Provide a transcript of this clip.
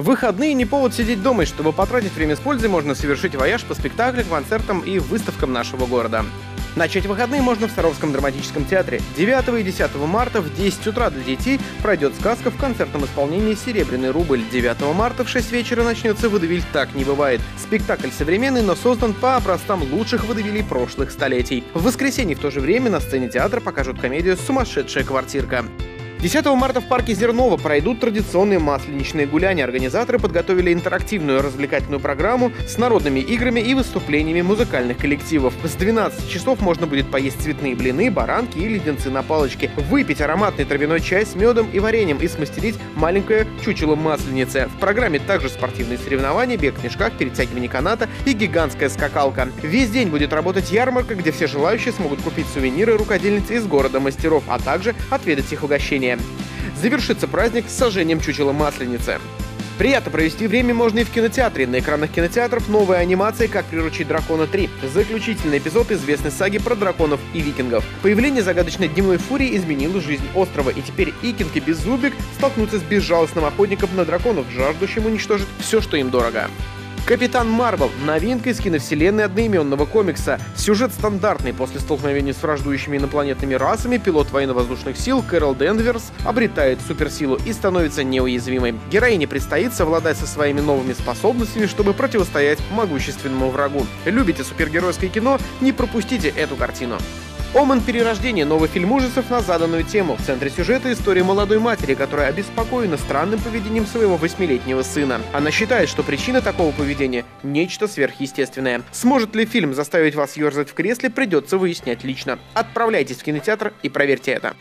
выходные не повод сидеть дома, и чтобы потратить время с пользой, можно совершить вояж по спектаклям, концертам и выставкам нашего города. Начать выходные можно в Саровском драматическом театре. 9 и 10 марта в 10 утра для детей пройдет сказка в концертном исполнении «Серебряный рубль». 9 марта в 6 вечера начнется «Водевиль так не бывает». Спектакль современный, но создан по образцам лучших водевилей прошлых столетий. В воскресенье в то же время на сцене театра покажут комедию «Сумасшедшая квартирка». 10 марта в парке Зерново пройдут традиционные масленичные гуляния. Организаторы подготовили интерактивную развлекательную программу с народными играми и выступлениями музыкальных коллективов. С 12 часов можно будет поесть цветные блины, баранки и леденцы на палочке, выпить ароматный травяной чай с медом и вареньем и смастерить маленькое чучело масленицы. В программе также спортивные соревнования, бег в мешках, перетягивание каната и гигантская скакалка. Весь день будет работать ярмарка, где все желающие смогут купить сувениры рукодельницы из города мастеров, а также отведать их угощения празднования. Завершится праздник с сожжением чучела Масленицы. Приятно провести время можно и в кинотеатре. На экранах кинотеатров новая анимация «Как приручить дракона 3». Заключительный эпизод известной саги про драконов и викингов. Появление загадочной дневной фурии изменило жизнь острова, и теперь Икинг и Беззубик столкнутся с безжалостным охотником на драконов, жаждущим уничтожить все, что им дорого. Капитан Марвел – новинка из киновселенной одноименного комикса. Сюжет стандартный. После столкновения с враждующими инопланетными расами пилот военно-воздушных сил Кэрол Денверс обретает суперсилу и становится неуязвимой. Героине предстоит совладать со своими новыми способностями, чтобы противостоять могущественному врагу. Любите супергеройское кино? Не пропустите эту картину. Оман перерождения» — новый фильм ужасов на заданную тему. В центре сюжета история молодой матери, которая обеспокоена странным поведением своего восьмилетнего сына. Она считает, что причина такого поведения — нечто сверхъестественное. Сможет ли фильм заставить вас ерзать в кресле, придется выяснять лично. Отправляйтесь в кинотеатр и проверьте это.